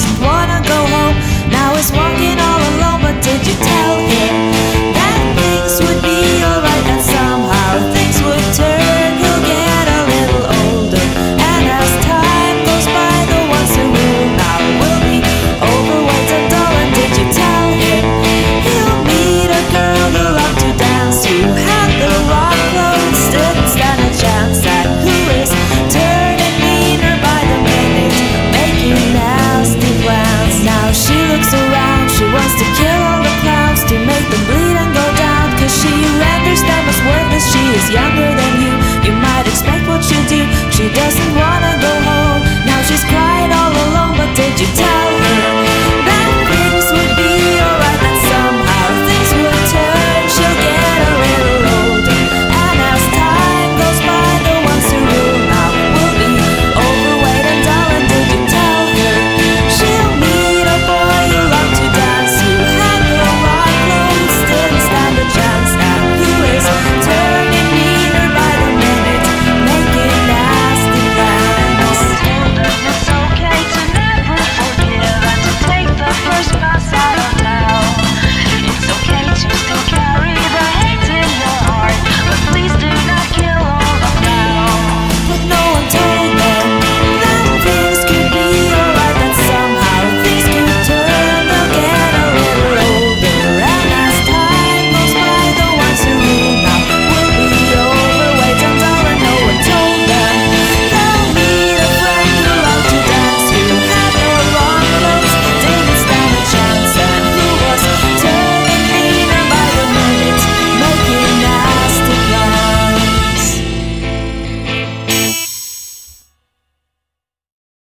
just she's younger than you. You might expect what she'll do. She doesn't want